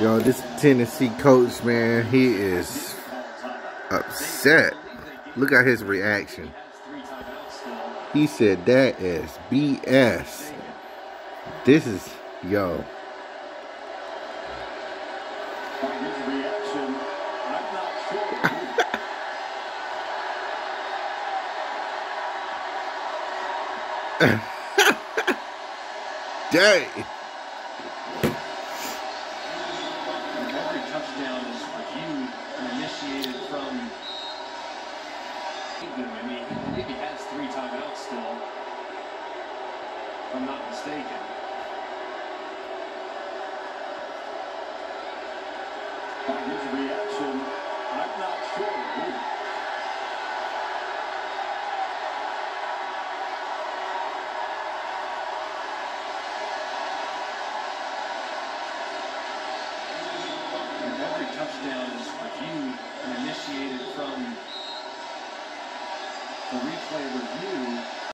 Yo, this Tennessee coach, man, he is upset. Look at his reaction. He said that is BS. This is, yo. Dang. I mean, I think he has three timeouts still, if I'm not mistaken. By Touchdown is reviewed and initiated from the replay review